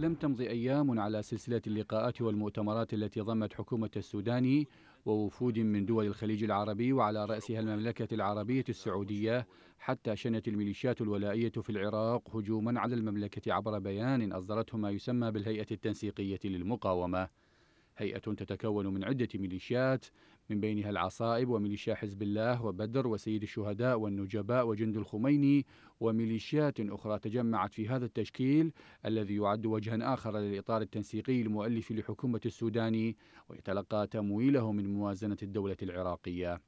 لم تمض أيام على سلسلة اللقاءات والمؤتمرات التي ضمت حكومة السودان ووفود من دول الخليج العربي وعلى رأسها المملكة العربية السعودية حتى شنت الميليشيات الولائية في العراق هجوما على المملكة عبر بيان أصدرته ما يسمى بالهيئة التنسيقية للمقاومة. هيئة تتكون من عدة ميليشيات من بينها العصائب وميليشيا حزب الله وبدر وسيد الشهداء والنجباء وجند الخميني وميليشيات أخرى تجمعت في هذا التشكيل الذي يعد وجها آخر للإطار التنسيقي المؤلف لحكومة السودان ويتلقى تمويله من موازنة الدولة العراقية.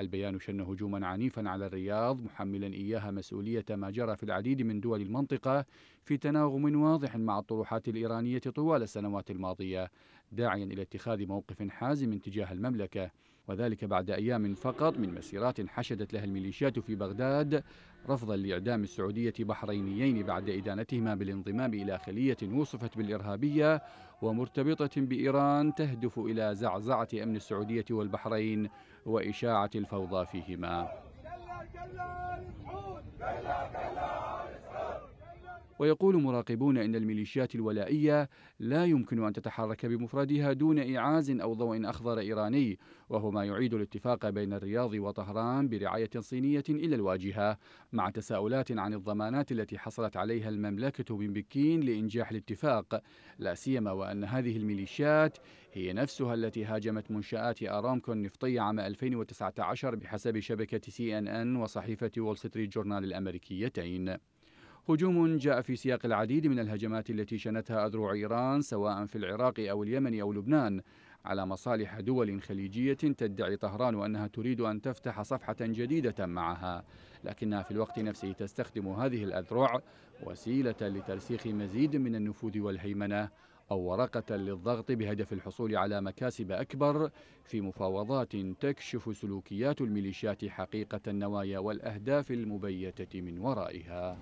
البيان شن هجوما عنيفا على الرياض محملا إياها مسؤولية ما جرى في العديد من دول المنطقة في تناغم واضح مع الطروحات الإيرانية طوال السنوات الماضية داعيا إلى اتخاذ موقف حازم تجاه المملكة. وذلك بعد أيام فقط من مسيرات حشدت لها الميليشيات في بغداد رفضا لإعدام السعودية بحرينيين بعد إدانتهما بالانضمام إلى خلية وصفت بالإرهابية ومرتبطة بإيران تهدف إلى زعزعة أمن السعودية والبحرين وإشاعة الفوضى فيهما. ويقول مراقبون إن الميليشيات الولائية لا يمكن أن تتحرك بمفردها دون إيعاز أو ضوء أخضر إيراني وهو ما يعيد الاتفاق بين الرياض وطهران برعاية صينية إلى الواجهة مع تساؤلات عن الضمانات التي حصلت عليها المملكة من بكين لإنجاح الاتفاق. لا سيما وأن هذه الميليشيات هي نفسها التي هاجمت منشآت أرامكو النفطية عام 2019 بحسب شبكة CNN وصحيفة وول ستريت جورنال الأمريكيتين. هجوم جاء في سياق العديد من الهجمات التي شنتها أذرع إيران سواء في العراق أو اليمن أو لبنان. على مصالح دول خليجية تدعي طهران أنها تريد أن تفتح صفحة جديدة معها. لكنها في الوقت نفسه تستخدم هذه الأذرع وسيلة لترسيخ مزيد من النفوذ والهيمنة أو ورقة للضغط بهدف الحصول على مكاسب أكبر في مفاوضات تكشف سلوكيات الميليشيات حقيقة النوايا والأهداف المبيتة من ورائها.